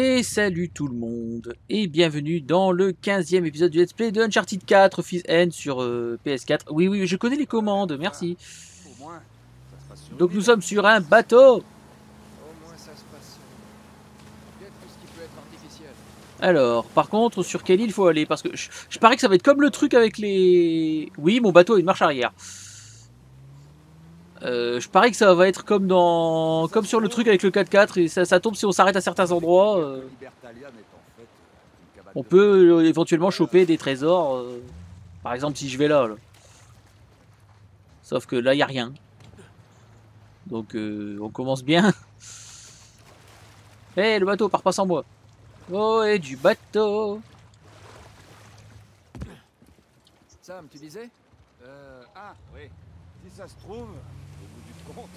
Et salut tout le monde, et bienvenue dans le 15e épisode du Let's Play de Uncharted 4 Fizz N sur euh, PS4. Oui, oui, je connais les commandes, merci. Donc nous sommes sur un bateau. Alors, par contre, sur quelle île faut aller? Parce que je, je parie que ça va être comme le truc avec les... Oui, mon bateau a une marche arrière. Euh, je parie que ça va être comme dans, comme sur le truc avec le 4x4 et ça, tombe si on s'arrête à certains endroits. euh, on peut euh, éventuellement choper des trésors. par exemple, si je vais là. Sauf que là, il y a rien. Donc, on commence bien. Eh, le bateau part pas sans moi. Oh, et du bateau. Sam, tu disais ah, oui. Si ça se trouve, compte,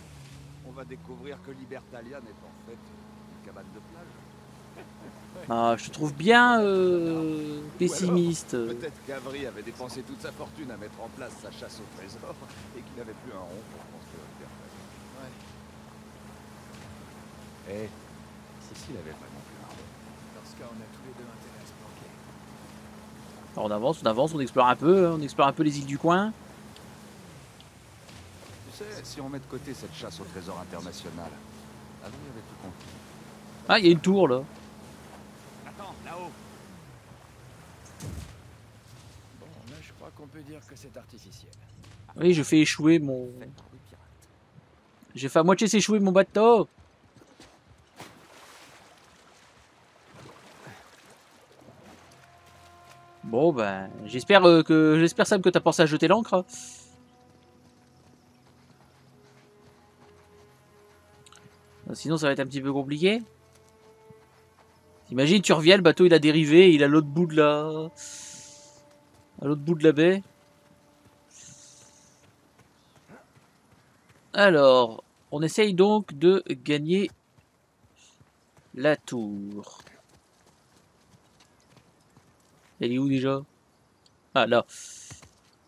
on va découvrir que Libertalia n'est en fait une cabane de plage. Ah, je te trouve bien euh, pessimiste. Peut-être qu'Avry avait dépensé toute sa fortune à mettre en place sa chasse au trésor et qu'il n'avait plus un rond pour construire Libertalia. Ouais. Eh, s'il avait vraiment plus un rond. Dans ce cas, on a tous les deux intérêt à se planquer. Alors, on avance, on avance, on explore un peu, hein, on explore un peu les îles du coin. Sais, si on met de côté cette chasse au trésor international, avait tout compris. Ah, il y a une tour là. Attends, là-haut Bon, là, je crois qu'on peut dire que c'est artificiel. Oui, je fais échouer mon. J'ai fait à moitié s'échouer mon bateau. Bon ben, j'espère euh, que j'espère Sam que t'as pensé à jeter l'ancre. Sinon ça va être un petit peu compliqué. T'imagines, tu reviens, le bateau il a dérivé, il est à l'autre bout de la, à l'autre bout de la baie. Alors, on essaye donc de gagner la tour. Elle est où déjà? Ah là.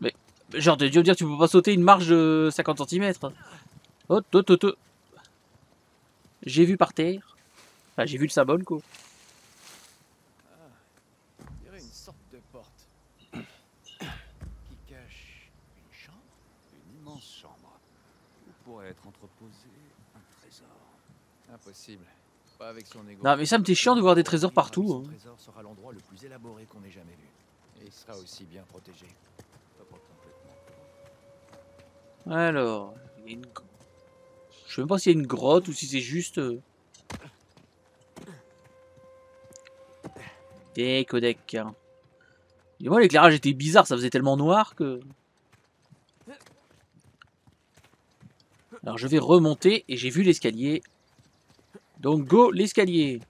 Mais, genre, de Dieu dire, tu peux pas sauter une marge de 50 cm. Oh, to, to, to. J'ai vu par terre. Enfin, j'ai vu le symbole, quoi. On dirait une sorte de porte. qui cache une chambre Une immense chambre où pourrait être entreposé un trésor. Impossible. Pas avec son égo. Non, mais ça me t'es chiant de voir des trésors partout. Ce trésor sera l'endroit le plus élaboré qu'on ait jamais vu. Et il sera aussi bien protégé. Pas pour complètement. Alors, il y a une... Je sais même pas s'il y a une grotte ou si c'est juste... euh, Des codecs. hein. Et moi, l'éclairage était bizarre, ça faisait tellement noir que... Alors, je vais remonter et j'ai vu l'escalier. Donc, go l'escalier.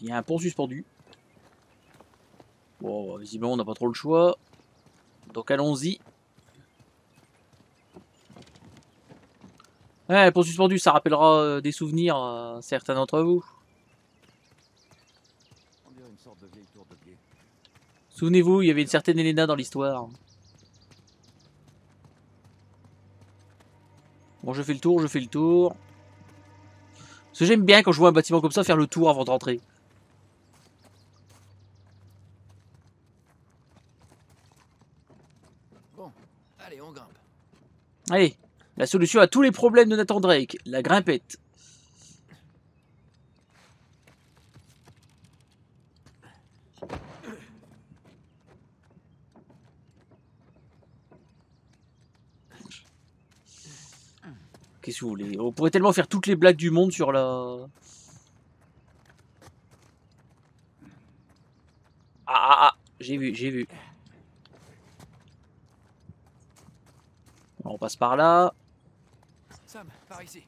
Il y a un pont suspendu. Bon, visiblement, on n'a pas trop le choix. Donc, allons-y. Ouais, pont suspendu, ça rappellera euh, des souvenirs à certains d'entre vous. Souvenez-vous, il y avait une certaine Elena dans l'histoire. Bon, je fais le tour, je fais le tour. Parce que j'aime bien quand je vois un bâtiment comme ça faire le tour avant de rentrer. Bon, allez, on grimpe. Allez, la solution à tous les problèmes de Nathan Drake, la grimpette. Qu'est-ce que vous voulez? On pourrait tellement faire toutes les blagues du monde sur la... Ah ah ah J'ai vu, j'ai vu. On passe par là. Sam, par ici.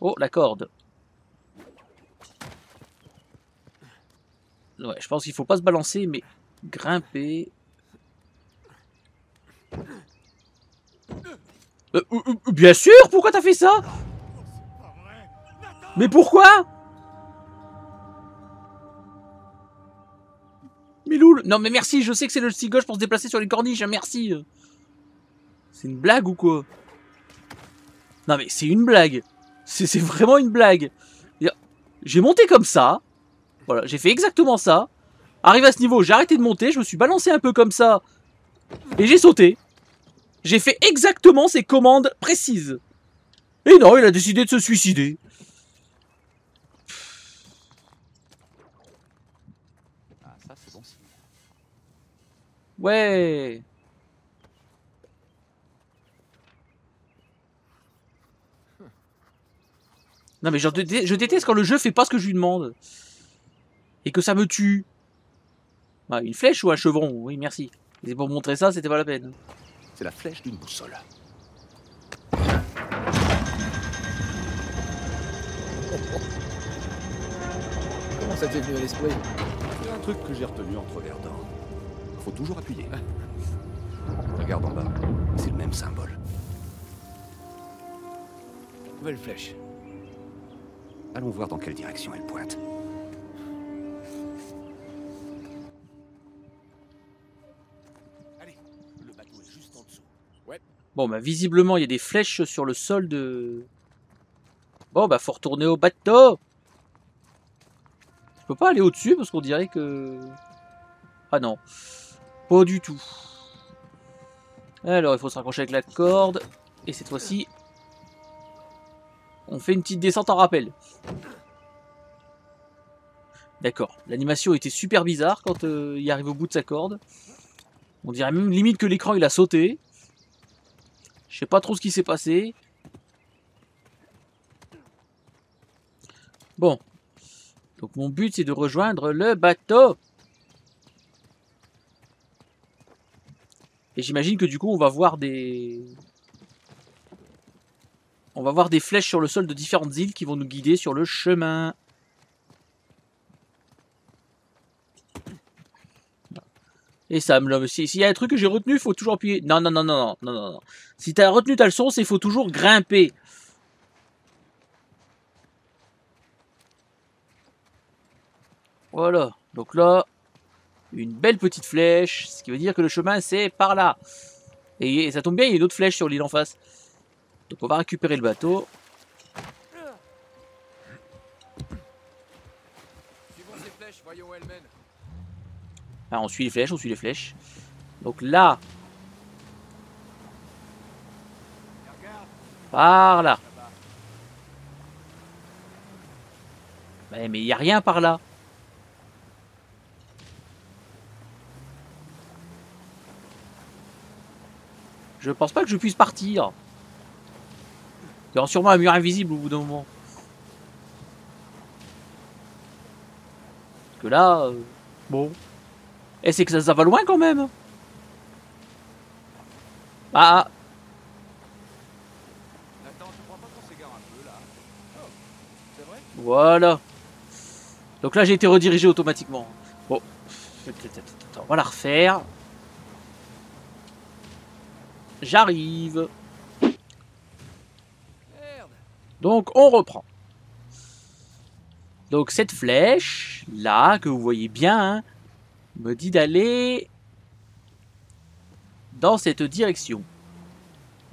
Oh, la corde. Ouais, je pense qu'il faut pas se balancer, mais grimper. Euh, euh, euh, bien sûr Pourquoi t'as fait ça? Mais pourquoi? Non mais merci, je sais que c'est le stick gauche pour se déplacer sur les corniches, hein, merci C'est une blague ou quoi? Non mais c'est une blague. C'est c'est vraiment une blague. J'ai monté comme ça. Voilà, j'ai fait exactement ça. Arrivé à ce niveau, j'ai arrêté de monter, je me suis balancé un peu comme ça. Et j'ai sauté. J'ai fait exactement ces commandes précises. Et non, il a décidé de se suicider. Ah, ça, c'est bon signe. Ouais. Non mais genre, je dé- je déteste quand le jeu fait pas ce que je lui demande. Et que ça me tue. Ah, une flèche ou un chevron? Oui, merci. Et pour montrer ça, c'était pas la peine. C'est la flèche d'une boussole. Comment ça t'est venu à l'esprit? C'est un truc que j'ai retenu entre verres dents. Faut toujours appuyer. Regarde en bas. C'est le même symbole. Nouvelle flèche. Allons voir dans quelle direction elle pointe. Allez, le bateau est juste en dessous. Bon, bah visiblement, il y a des flèches sur le sol de... Bon, bah faut retourner au bateau Je peux pas aller au-dessus parce qu'on dirait que... Ah non. Pas du tout. Alors, il faut se raccrocher avec la corde. Et cette fois-ci... On fait une petite descente en rappel. D'accord. L'animation était super bizarre quand euh, il arrive au bout de sa corde. On dirait même limite que l'écran il a sauté. Je sais pas trop ce qui s'est passé. Bon. Donc mon but c'est de rejoindre le bateau. Et j'imagine que du coup on va voir des... On va voir des flèches sur le sol de différentes îles qui vont nous guider sur le chemin. Et là, si- s'il y a un truc que j'ai retenu, il faut toujours appuyer. Non, non, non, non, non, non, non. Si t'as retenu ta leçon, c'est faut toujours grimper. Voilà. Donc là, une belle petite flèche, ce qui veut dire que le chemin c'est par là. Et, et ça tombe bien, il y a une autre flèche sur l'île en face. Donc on va récupérer le bateau. Flèches, voyons où elles mènent. Ah, on suit les flèches, on suit les flèches. Donc là, par là. Mais il n'y a rien par là. Je pense pas que je puisse partir. Il y aura sûrement un mur invisible au bout d'un moment. Parce que là, euh, bon. Et c'est que ça, ça va loin quand même. Ah, ah, voilà. Donc là, j'ai été redirigé automatiquement. Bon, on va la refaire. J'arrive. Donc on reprend. Donc cette flèche, là, que vous voyez bien, me dit d'aller dans cette direction.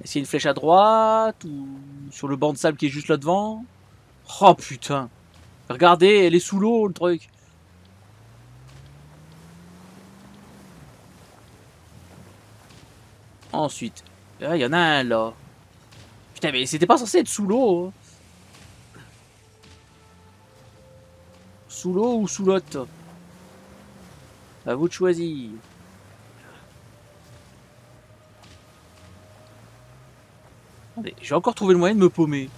Est-ce qu'il une flèche à droite ou sur le banc de sable qui est juste là devant? Oh putain Regardez, elle est sous l'eau le truc. Ensuite, il y en a un là. Putain, mais c'était pas censé être sous l'eau. hein. Sous l'eau ou sous l'autre À vous de choisir. J'ai encore trouvé le moyen de me paumer.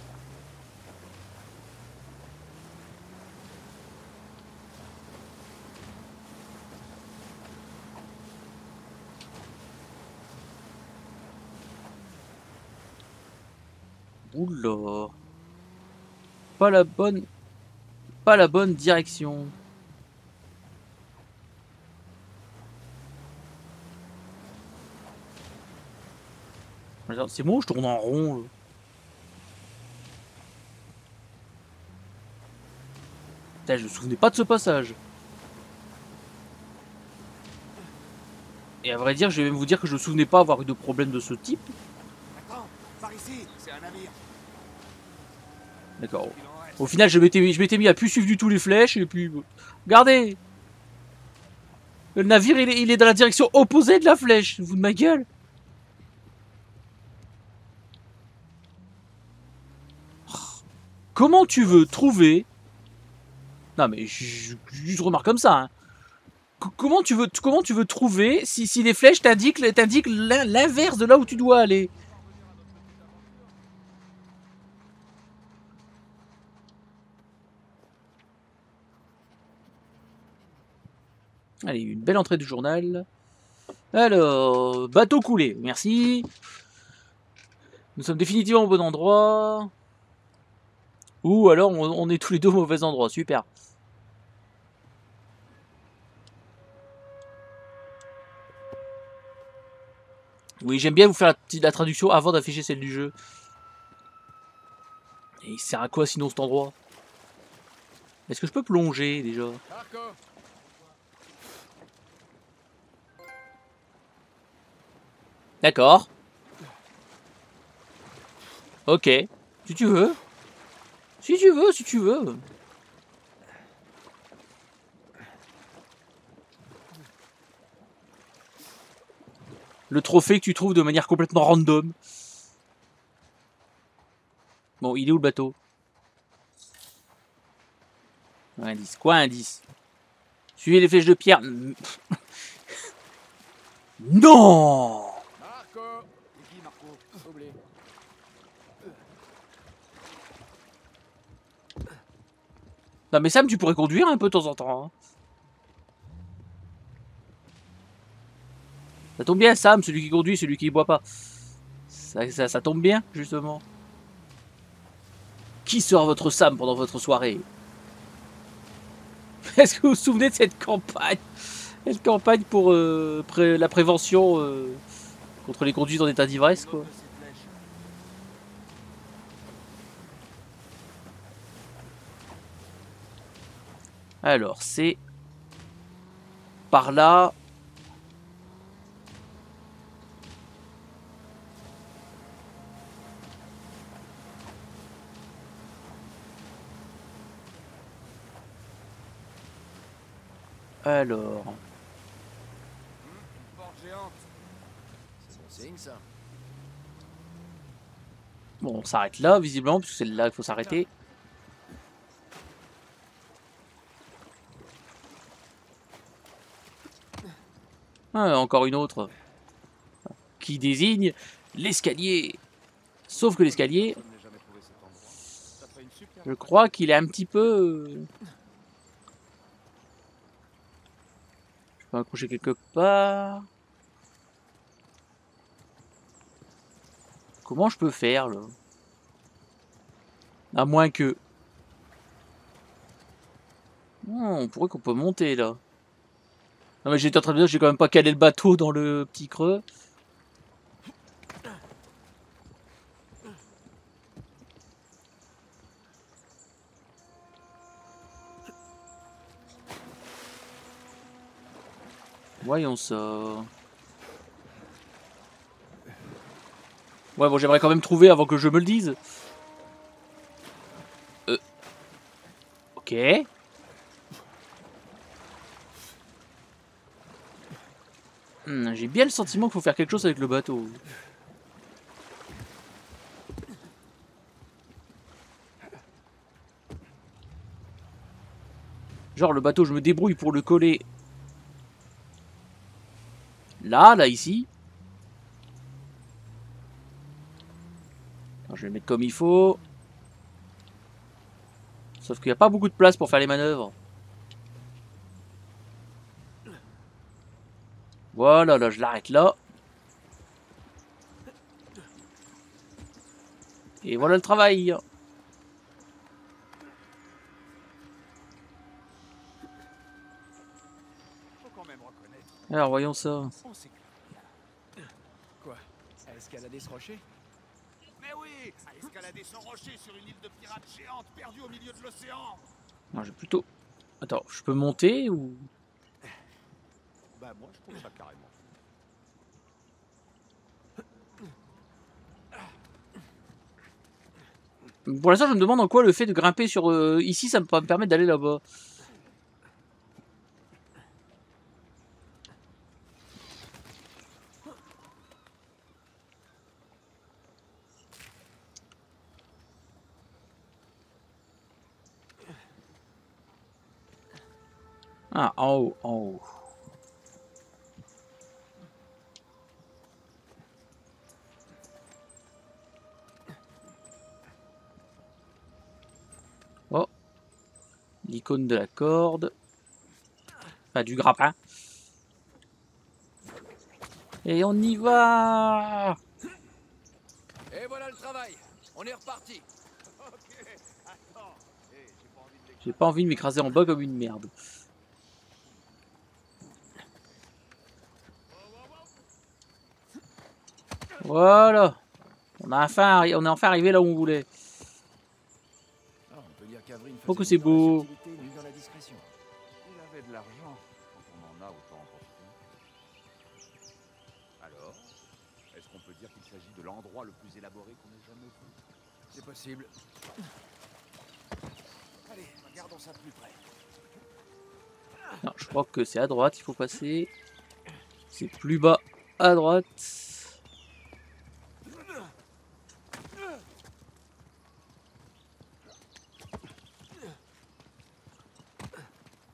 Pas la bonne... Pas la bonne direction. C'est bon, je tourne en rond. là. Putain, je me souvenais pas de ce passage. Et à vrai dire, je vais même vous dire que je me souvenais pas avoir eu de problème de ce type. Attends, par ici, c'est un navire. D'accord. Au final, je m'étais mis, à plus suivre du tout les flèches et puis. Regardez Le navire, il est, dans la direction opposée de la flèche. Vous de ma gueule Comment tu veux trouver? Non mais je, je, remarque comme ça. hein. Co- Comment tu veux, comment tu veux trouver si, si les flèches t'indiquent, t'indiquent l'in- l'inverse de là où tu dois aller? Allez, une belle entrée du journal. Alors, bateau coulé, merci. Nous sommes définitivement au bon endroit. Ou alors on, est tous les deux au mauvais endroit, super. Oui, j'aime bien vous faire la, traduction avant d'afficher celle du jeu. Et il sert à quoi sinon cet endroit? Est-ce que je peux plonger déjà? D'accord. Ok. Si tu veux. Si tu veux, si tu veux. Le trophée que tu trouves de manière complètement random. Bon, il est où le bateau? Indice. Quoi indice? Suivez les flèches de pierre. non Marco C'est qui, Marco Oublié. Non mais Sam, tu pourrais conduire un peu de temps en temps. hein. Ça tombe bien, Sam, celui qui conduit, celui qui boit pas. Ça, ça, ça tombe bien, justement. Qui sera votre Sam pendant votre soirée? Est-ce que vous vous souvenez de cette campagne? Cette campagne pour euh, la prévention euh, contre les conduites en état d'ivresse, quoi? L'autre de ces flèches. Alors, c'est par là. Alors, bon, on s'arrête là, visiblement, parce que c'est là qu'il faut s'arrêter. Ah, encore une autre. Qui désigne l'escalier. Sauf que l'escalier, Je crois qu'il est un petit peu... Je peux accrocher quelque part. Comment je peux faire là? À moins que... On pourrait qu'on peut monter là. Non mais j'étais en train de dire j'ai quand même pas calé le bateau dans le petit creux. Voyons ça. Ouais bon j'aimerais quand même trouver avant que je me le dise. Euh. Ok. Hmm, J'ai bien le sentiment qu'il faut faire quelque chose avec le bateau. Genre le bateau, je me débrouille pour le coller. Là, là, ici. Je vais le mettre comme il faut. Sauf qu'il n'y a pas beaucoup de place pour faire les manœuvres. Voilà, là, je l'arrête là. Et voilà le travail. Faut quand même reconnaître. Alors, voyons ça. On s'éclate bien. Quoi? À escalader ce rocher? Mais oui, à escalader son rocher sur une île de pirates géante perdue au milieu de l'océan. Non, j'ai plutôt... Attends, je peux monter ou... Bah moi je trouve ça carrément. Pour l'instant, je me demande en quoi le fait de grimper sur euh, ici, ça me permettre d'aller là-bas. Ah, en haut, en haut. De la corde. Enfin, du grappin. Et on y va Et voilà le travail. On est reparti. J'ai pas envie de m'écraser en bas comme une merde. Voilà. On, a enfin, on est enfin arrivé là où on voulait. Oh, que c'est beau. Le plus élaboré qu'on ait jamais vu C'est possible. Allez, regardons ça de plus près. Non, je crois que c'est à droite, il faut passer. C'est plus bas à droite.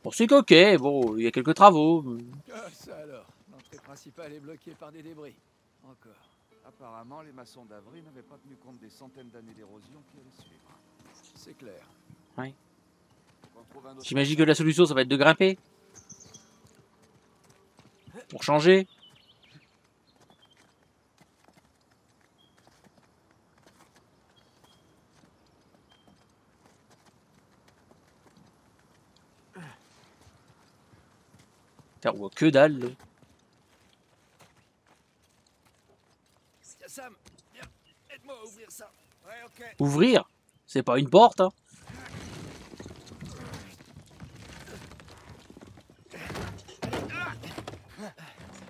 Bon, c'est ok, bon, il y a quelques travaux. Ah, ça alors? L'entrée principale est bloquée par des débris. Encore. Apparemment, les maçons d'Avry n'avaient pas tenu compte des centaines d'années d'érosion qui allaient suivre. C'est clair. Autre J'imagine que la solution, ça va être de grimper. Pour changer. On voit que dalle. Sam, viens, aide-moi à ouvrir ça. Ouais, ok. Ouvrir? C'est pas une porte, hein.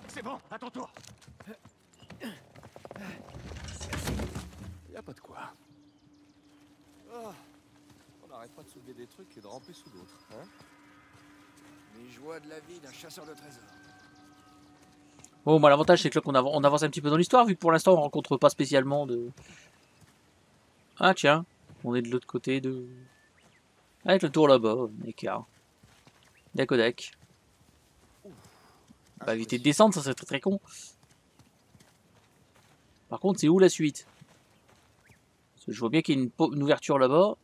C'est bon, à ton tour. Y a pas de quoi. Oh, on n'arrête pas de soulever des trucs et de ramper sous d'autres. Hein Les joies de la vie d'un chasseur de trésors. Bon, moi, l'avantage, c'est que là, qu'on av- on avance un petit peu dans l'histoire, vu que pour l'instant, on rencontre pas spécialement de... Ah, tiens, on est de l'autre côté de... Avec le tour là-bas, écart. Dac Bah, éviter de descendre, ça serait très très con. Par contre, c'est où la suite? Parce que Je vois bien qu'il y a une ouverture là-bas.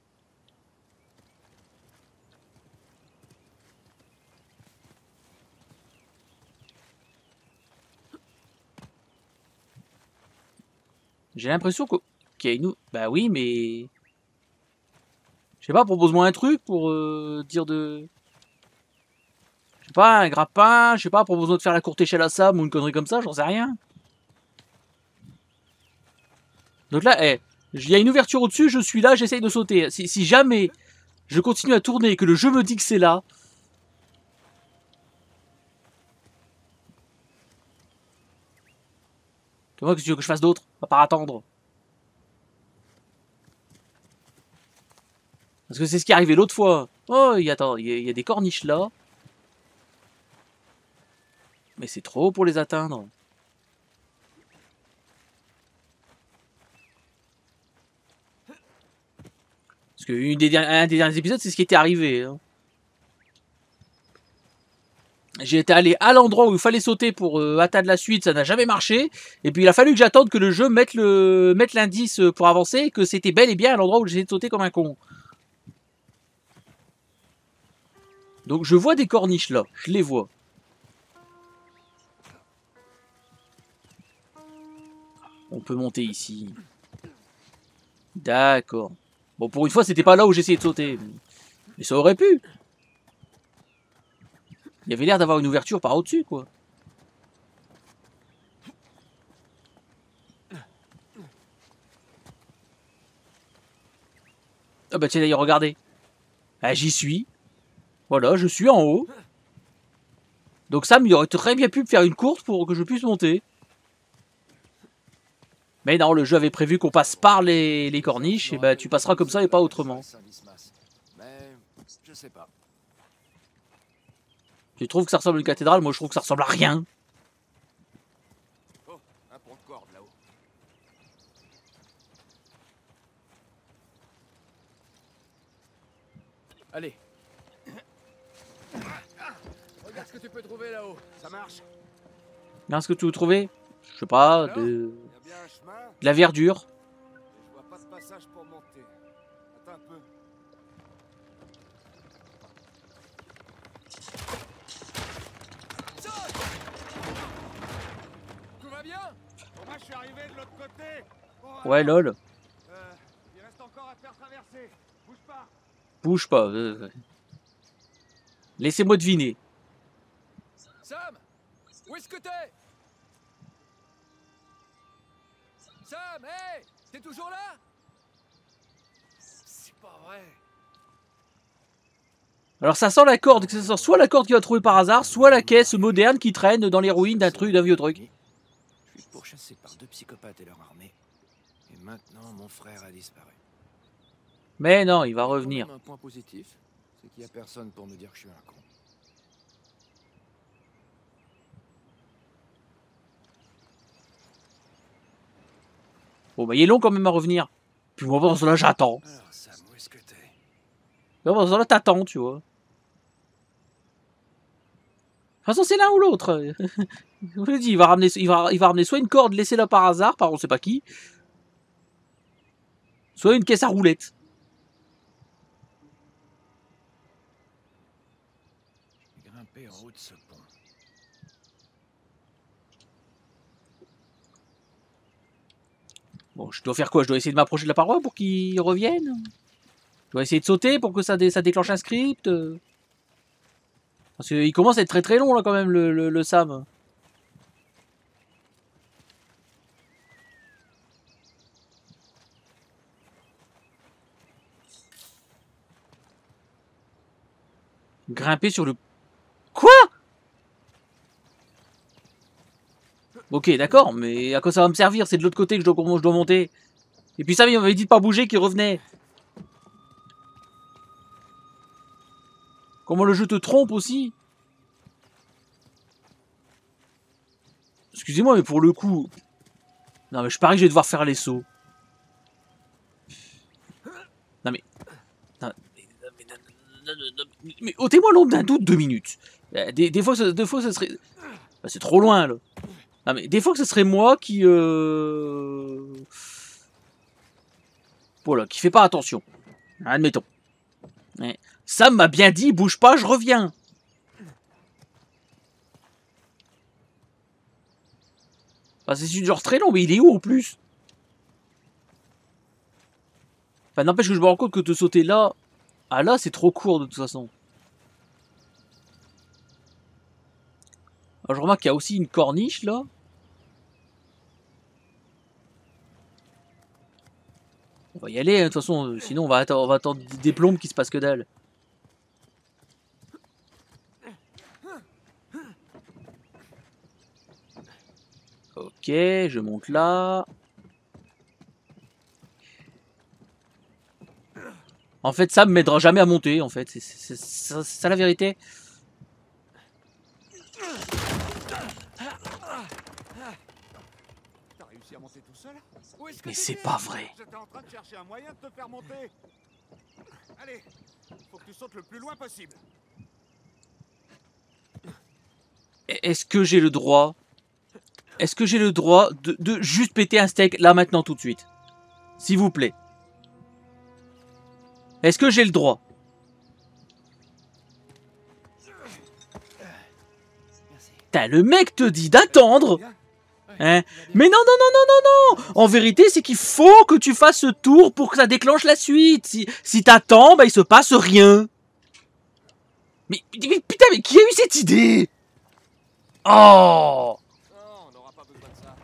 J'ai l'impression qu'il y a une... Bah oui, mais... Je sais pas, propose-moi un truc pour euh, dire de... Je sais pas, un grappin, je sais pas, propose-moi de faire la courte échelle à Sam ou une connerie comme ça, j'en sais rien. Donc là, eh, il y a une ouverture au-dessus, je suis là, j'essaye de sauter. Si jamais je continue à tourner et que le jeu me dit que c'est là... Comment que tu veux que je fasse d'autre À part attendre. Parce que c'est ce qui est arrivé l'autre fois. Oh, il y y a- des corniches là. Mais c'est trop pour les atteindre. Parce que une des des derniers épisodes, c'est ce qui était arrivé. hein. J'ai été allé à l'endroit où il fallait sauter pour euh, atteindre la suite, ça n'a jamais marché. Et puis il a fallu que j'attende que le jeu mette le mette l'indice euh, pour avancer, que c'était bel et bien à l'endroit où de sauter comme un con. Donc je vois des corniches là, je les vois. On peut monter ici. D'accord. Bon, pour une fois, c'était pas là où j'essayais de sauter. Mais ça aurait pu. Il y avait l'air d'avoir une ouverture par au-dessus, quoi. Ah bah tiens d'ailleurs, regardez. Ah, j'y suis. Voilà, je suis en haut. Donc Sam, il aurait très bien pu me faire une course pour que je puisse monter. Mais non, le jeu avait prévu qu'on passe par les, les corniches, et bah tu passeras comme ça et pas autrement. Mais je sais pas. Tu trouves que ça ressemble à une cathédrale? Moi je trouve que ça ressemble à rien. Oh, un pont de corde là-haut. Allez. Regarde ce que tu peux trouver là-haut. Ça marche? Qu'est-ce que tu veux trouver Je sais pas, de, de la verdure. Suis arrivé de l'autre côté. Bon, Ouais, alors, lol. euh, il reste encore à faire traverser. Bouge pas. Bouge pas. euh, Laissez-moi deviner. Sam Où est-ce que t'es? Sam, hé T'es toujours là? C'est pas vrai. Alors ça sent la corde, que ça sent soit la corde qu'il va trouver par hasard, soit la caisse moderne qui traîne dans les ruines d'un truc, d'un vieux truc. Pourchassé par deux psychopathes et leur armée. Et maintenant, mon frère a disparu. Mais non, il va revenir. Un point positif, c'est qu'il n'y a personne pour me dire que je suis un con. Bon bah il est long quand même à revenir. Puis moi ce là j'attends. Alors, Sam, où est-ce que t'es? Pendant ce là t'attends, tu vois. De toute façon c'est l'un ou l'autre. Je vous l'ai dit, il va, ramener, il, va, il va ramener soit une corde laissée là par hasard, par on sait pas qui, soit une caisse à roulettes. Je vais grimper en haut de ce pont. Bon, je dois faire quoi? Je dois essayer de m'approcher de la paroi pour qu'il revienne? Je dois essayer de sauter pour que ça, dé- ça déclenche un script? Parce qu'il commence à être très très long là quand même le, le, le Sam. Grimper sur le... Quoi? Ok, d'accord, mais à quoi ça va me servir? C'est de l'autre côté que je dois, monter. Et puis ça, il m'avait dit de pas bouger, qu'il revenait. Comment le jeu te trompe aussi? Excusez-moi, mais pour le coup... Non mais je parie que je vais devoir faire les sauts. Non mais... Non, mais, non, mais, non, non, non, non, mais- ôtez-moi l'ombre d'un doute deux minutes. Euh, Des, fois, des fois, serait... Bah, c'est trop loin, là. Non mais des fois ce serait moi qui... Euh... Voilà, qui fait pas attention. Admettons. Sam m'a bien dit, bouge pas, je reviens. Enfin, c'est une genre très long, mais il est où en plus? Enfin, n'empêche que je me rends compte que te sauter là... Ah là, c'est trop court de toute façon. Alors, je remarque qu'il y a aussi une corniche là. On va y aller, hein, de toute façon, euh, sinon on va, attendre, on va attendre des plombes qui se passent que dalle. Ok, je monte là. En fait, ça me m'aidera jamais à monter, en fait. C'est ça, la vérité. T'as réussi à monter tout seul? Où est-ce que Mais c'est pas vrai. J'étais en train de chercher un moyen de te faire monter. Allez, faut que tu sautes le plus loin possible. Est-ce que j'ai le droit Est-ce que j'ai le droit de, de juste péter un steak là maintenant tout de suite? S'il vous plaît. Est-ce que j'ai le droit? Putain, le mec te dit d'attendre. Hein? Mais non, non, non, non, non, non En vérité, c'est qu'il faut que tu fasses ce tour pour que ça déclenche la suite. Si, si t'attends, bah il se passe rien. Mais, mais putain, mais qui a eu cette idée? Oh Non, on n'aura pas besoin de ça.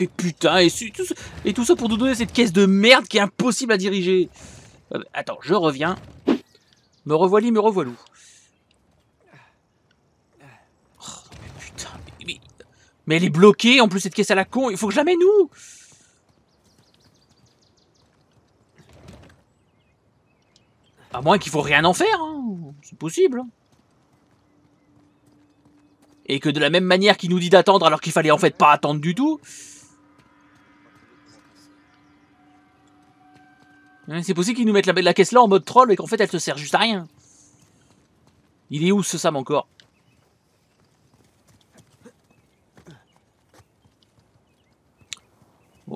Et putain, et, tout, ça- pour nous donner cette caisse de merde qui est impossible à diriger. Euh, attends, je reviens. Me revoilà, me revoilou. Oh, mais putain, mais, mais- Mais elle est bloquée, en plus cette caisse à la con, il faut que je la mets nous À moins qu'il faut rien en faire, hein. c'est possible. hein. Et que de la même manière qu'il nous dit d'attendre alors qu'il fallait en fait pas attendre du tout. C'est possible qu'ils nous mettent la, caisse là en mode troll et qu'en fait elle te sert juste à rien. Il est où ce Sam encore?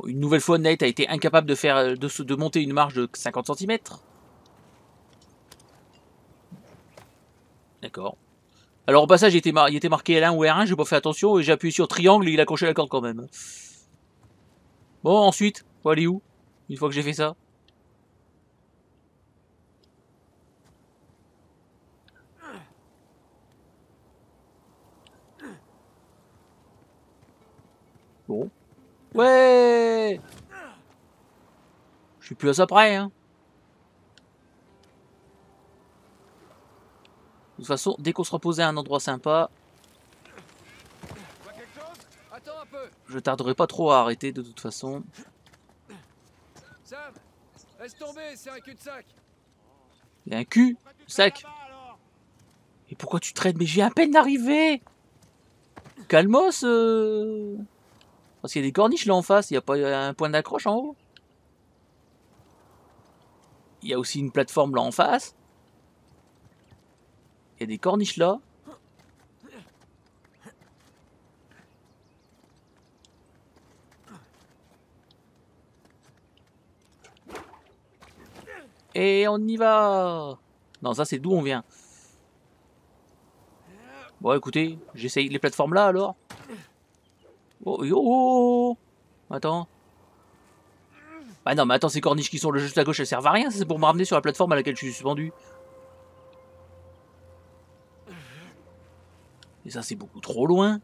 Une nouvelle fois, Nate a été incapable de faire euh, de, monter une marge de 50 cm. D'accord. Alors au passage, il était, marqué L1 ou R1, j'ai pas fait attention et j'ai appuyé sur triangle et il a coché la corde quand même. Bon, ensuite, faut aller où? Une fois que j'ai fait ça? Bon. Ouais Je suis plus à ça près, hein. De toute façon, dès qu'on sera posé à un endroit sympa, je tarderai pas trop à arrêter de toute façon. Sam Laisse tomber, c'est un cul-de-sac Il y a un cul, sac. Et pourquoi tu traites Mais j'ai à peine d'arriver? Calmos euh... Parce qu'il y a des corniches là en face, il n'y a pas un point d'accroche en haut Il y a aussi une plateforme là en face. Il y a des corniches là. Et on y va Non, ça c'est d'où on vient. Bon, écoutez, j'essaye les plateformes là alors. Oh, yo, oh, oh. Attends. Ah non, mais attends, ces corniches qui sont juste à gauche, elles servent à rien, c'est pour me ramener sur la plateforme à laquelle je suis suspendu. Et ça, c'est beaucoup trop loin.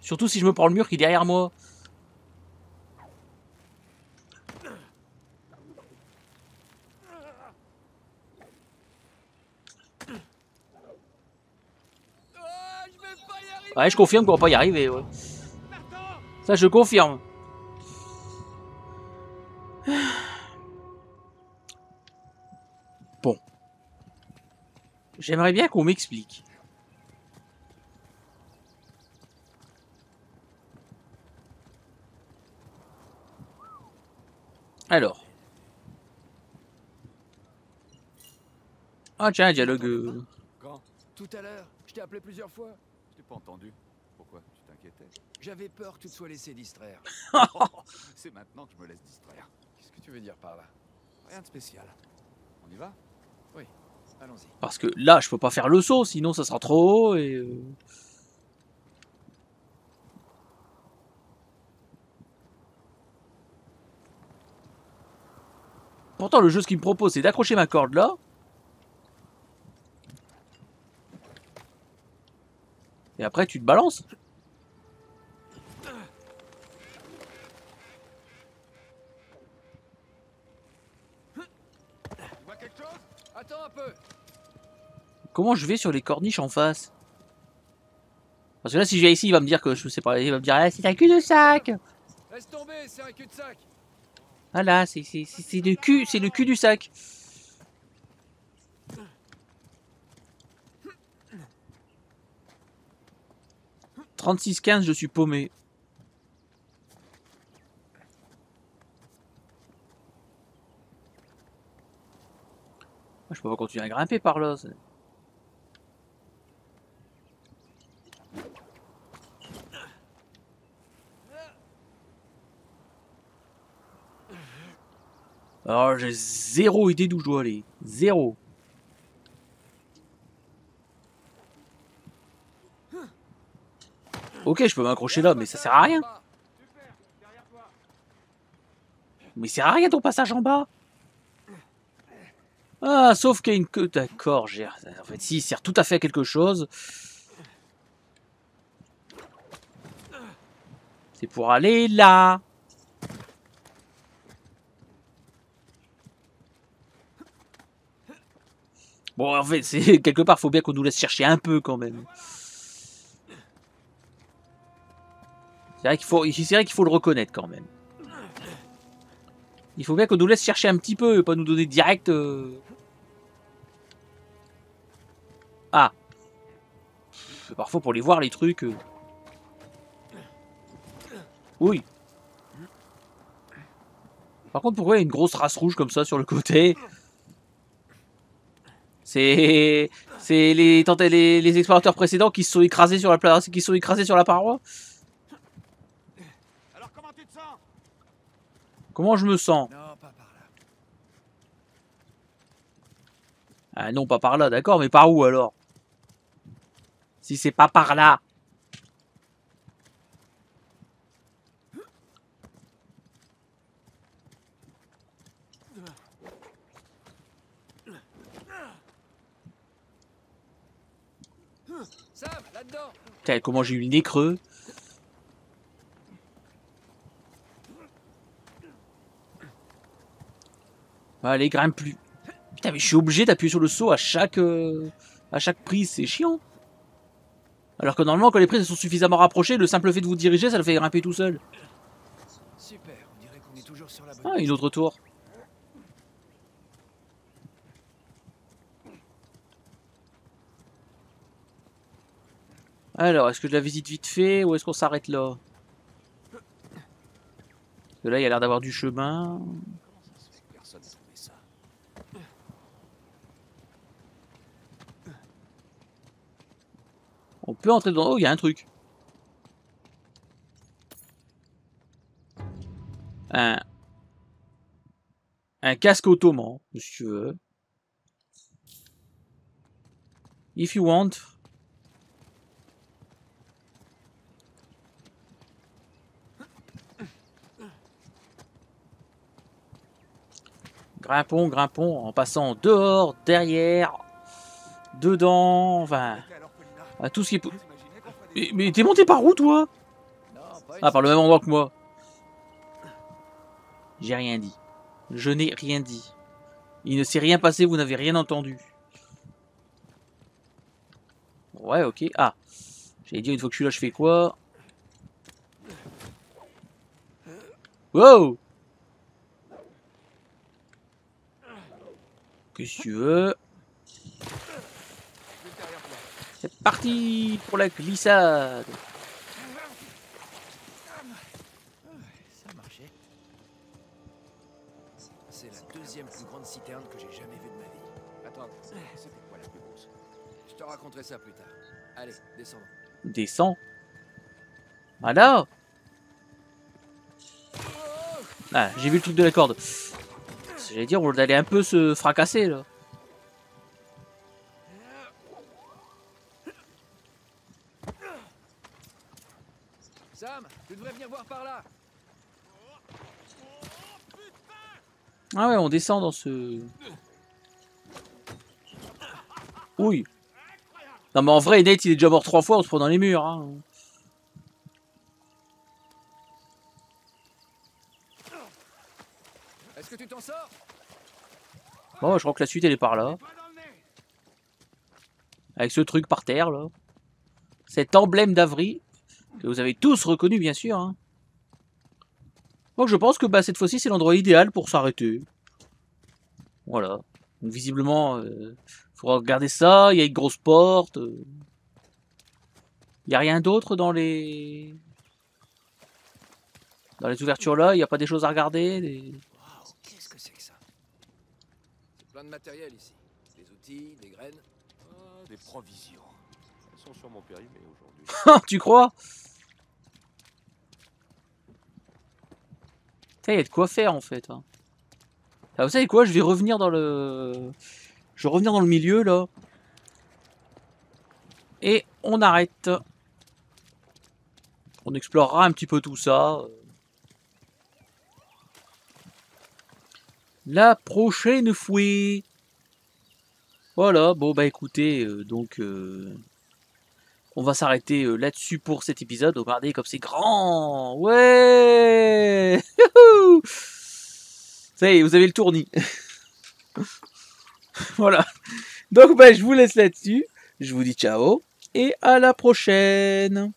Surtout si je me prends le mur qui est derrière moi. Ah, je vais pas y arriver Ouais, je confirme qu'on va pas y arriver. Ça, je confirme. Bon. J'aimerais bien qu'on m'explique. Alors. Ah tiens, dialogue. euh, Quand? Tout à l'heure, je t'ai appelé plusieurs fois. Je t'ai pas entendu. Pourquoi Tu t'inquiétais? J'avais peur que tu te sois laissé distraire. C'est maintenant que je me laisse distraire. Qu'est-ce que tu veux dire par là? Rien de spécial. On y va? Allons-y. Parce que là, je peux pas faire le saut, sinon ça sera trop haut et. euh, Pourtant, le jeu, ce qu'il me propose, c'est d'accrocher ma corde là. Et après, tu te balances. Attends un peu Comment je vais sur les corniches en face? Parce que là, si je viens ici, il va me dire que je sais pas, il va me dire, ah, c'est un cul de sac. Laisse tomber, c'est un c'est c'est- c'est- c'est le cul, c'est le cul du sac. « 36-15, je suis paumé. Je peux pas continuer à grimper par là. j'ai zéro idée d'où je dois aller. Zéro. Ok, je peux m'accrocher là, mais ça sert à rien. Mais sert à rien ton passage en bas. Ah, sauf qu'il y a une queue. D'accord, j'ai. En fait, si, il sert tout à fait à quelque chose. C'est pour aller là. Bon, en fait, quelque part, faut bien qu'on nous laisse chercher un peu quand même. C'est vrai qu'il faut, faut le reconnaître quand même. Il faut bien qu'on nous laisse chercher un petit peu, et pas nous donner direct. euh. Ah. Parfois pour les voir les trucs. euh. Oui. Par contre, pourquoi il y a une grosse race rouge comme ça sur le côté C'est c'est les, les explorateurs précédents qui se sont écrasés sur la qui se sont écrasés sur la paroi. Alors comment tu te sens Comment je me sens? Non, pas par là. Ah non, pas par là, d'accord, mais par où alors? Si c'est pas par là. Putain, comment j'ai eu le nez creux? Allez, grimpe plus. Putain, mais je suis obligé d'appuyer sur le saut à chaque, euh, à chaque prise, c'est chiant. Alors que normalement, quand les prises sont suffisamment rapprochées, le simple fait de vous diriger, ça le fait grimper tout seul. Super, on dirait qu'on est toujours sur la bonne Ah, une autre tour. Alors, est-ce que je la visite vite fait ou est-ce qu'on s'arrête là? Parce que là, il y a l'air d'avoir du chemin. Ça se fait que personne n'a trouvé ça. On peut entrer dedans. Oh, il y a un truc. Un... Un casque ottoman, si tu veux. If you want. Grimpons, grimpons, en passant dehors, derrière, dedans, enfin, à tout ce qui est... Mais, mais t'es monté par où, toi? Ah, par le même endroit que moi. J'ai rien dit. Je n'ai rien dit. Il ne s'est rien passé, vous n'avez rien entendu. Ouais, ok. Ah. J'allais dire, une fois que je suis là, je fais quoi? Wow Qu'est-ce que tu veux juste derrière toi. C'est parti pour la glissade Ça marchait. C'est la deuxième plus grande citerne que j'ai jamais vue de ma vie. Attends, c'était quoi la plus grosse? Je te raconterai ça plus tard. Allez, descendons. Descends. Voilà. Ah, j'ai vu le truc de la corde. J'allais dire, on allait un peu se fracasser là. Tu devrais venir voir par là. Ah ouais, on descend dans ce. Oui. Non mais en vrai, Nate, il est déjà mort trois fois en se prenant les murs. Hein. Est-ce que tu t'en sors? Bon, je crois que la suite, elle est par là. Dans Avec ce truc par terre là. Cet emblème d'Avry. Que vous avez tous reconnu, bien sûr. Hein. Donc je pense que bah, cette fois-ci, c'est l'endroit idéal pour s'arrêter. Voilà. Donc, visiblement, il faudra regarder ça. Il y a une grosse porte. Il n'y a rien d'autre dans les... Dans les ouvertures là, il n'y a pas des choses à regarder des- Waouh, qu'est-ce que c'est que ça? C'est plein de matériel ici. Des outils, des graines. Ah, Des provisions. Elles sont sûrement périmées aujourd'hui. Ah, tu crois? Il y a de quoi faire en fait. hein. Ah, vous savez quoi Je vais revenir dans le. Je vais revenir dans le milieu là. Et on arrête. On explorera un petit peu tout ça. La prochaine fois. Voilà, bon bah écoutez, euh, donc euh, on va s'arrêter euh, là-dessus pour cet épisode. Regardez comme c'est grand Ouais Ça y est, vous avez le tournis. voilà. Donc bah je vous laisse là-dessus. Je vous dis ciao et à la prochaine